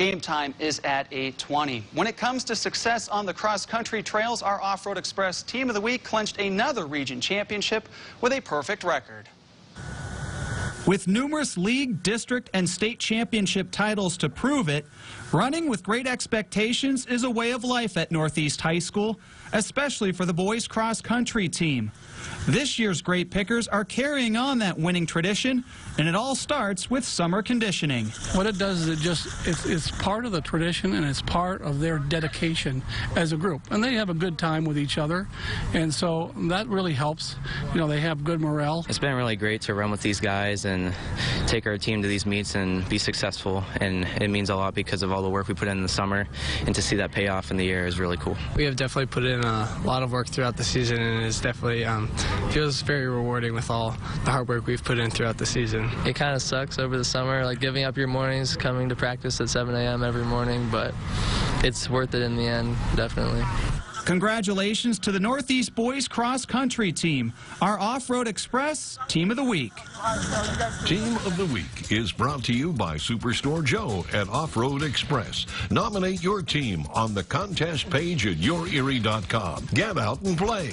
Game time is at 8:20. When it comes to success on the cross-country trails, our Off-Road Express Team of the Week clinched another region championship with a perfect record. With numerous league, district, and state championship titles to prove it, running with great expectations is a way of life at Northeast High School, especially for the boys cross country team. This year's Grape Pickers are carrying on that winning tradition, and it all starts with summer conditioning. What it does is it just it's, it's part of the tradition and it's part of their dedication as a group, and they have a good time with each other, and so that really helps. You know, they have good morale. It's been really great to run with these guys and take our team to these meets and be successful, and it means a lot because of all the work we put in in the summer, and to see that pay off in the year is really cool. We have definitely put in a lot of work throughout the season, and it's definitely um, feels very rewarding with all the hard work we've put in throughout the season. It kind of sucks over the summer, like giving up your mornings, coming to practice at 7 a.m. every morning, but it's worth it in the end, definitely. Congratulations to the Northeast Boys Cross Country Team, our Off-Road Express Team of the Week. Team of the Week is brought to you by Superstore Joe at Off-Road Express. Nominate your team on the contest page at yourerie.com. Get out and play.